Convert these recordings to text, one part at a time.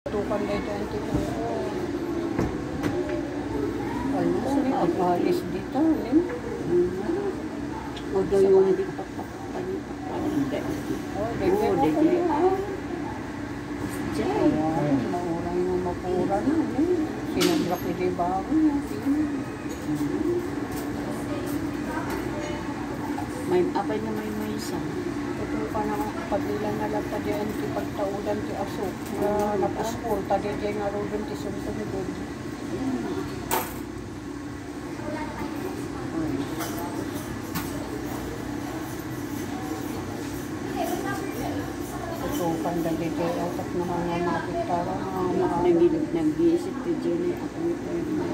Tukan ito ang tito. Ano sila? Pag-alis dito. Lim. O daw yung Oh, Oo, dede ko dede. ko. Jay. Ayan, maurang na mapura na. Lim. Sinabra ko di ba ako niya. May apay na may may isa. Tutukan na pagbilang na lang tadi ang ti pagtaudan ti asok. Na napaskol. Tadi di nga rodon ti sumsumidod. Tutukan na dede. Atak na mga mapitara. Nag- Nag-iisip ko dyan eh. Ako ni Perma.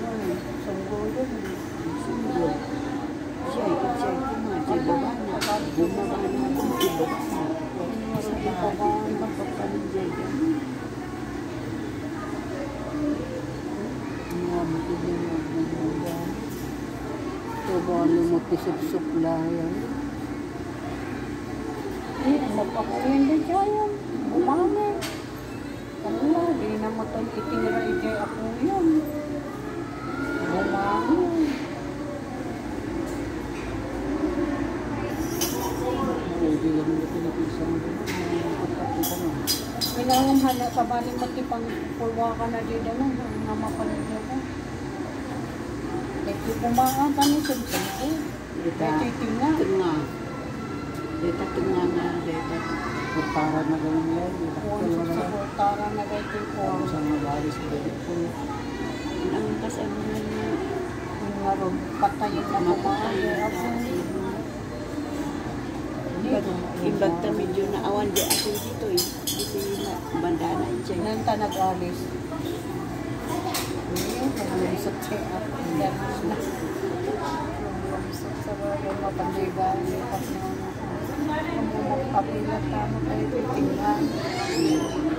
Ko ba, bakit pa ni Jay? Mga bukidin ano mo kisip-sup layan. Eh, mapakurin din siya yan. Umami. Ano, di na mo tayo itinira iti ako yun. Umami. Kailangan hana sa bali mo tipang pulwa ka na dito no, nga mapanigyan ko. Ito kumaan ka ni Simpson ko. Ito itinga. Tunga. Dita tunga na. Dita. Pagpara na gano'n yan. Kung sa kultara na dito ko. Kung saan nag-aalis sa bibig ko. Ang kasama na niya. Ron, patayin na kumaan. Ako, Imbag ta medyo naawan di ako dito eh. Dito yung dyan. sa. Ganun na. Sa sa mga mapandigan, lipat na ako. Tamo tayo titingnan. Kung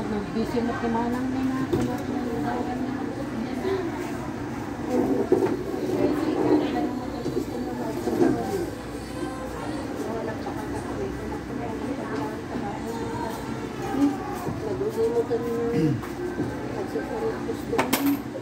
pa, busy mo timanang na na. Kaya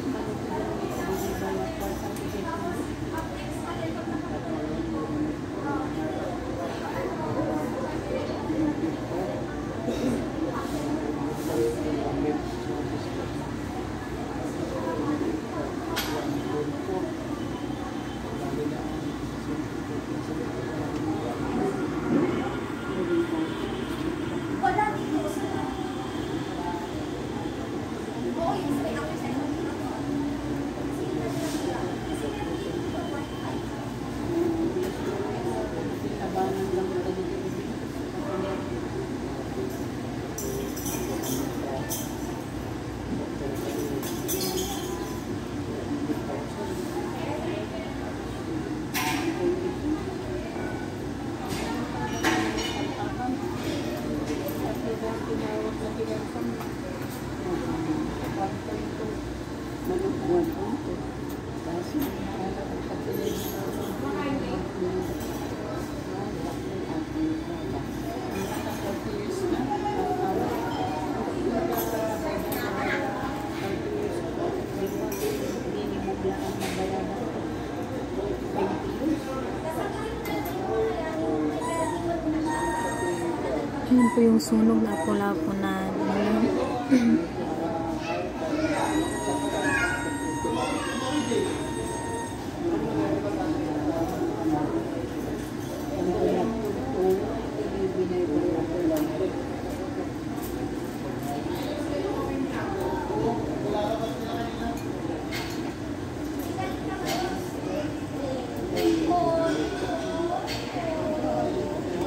Ayan po yung sunog na apula po na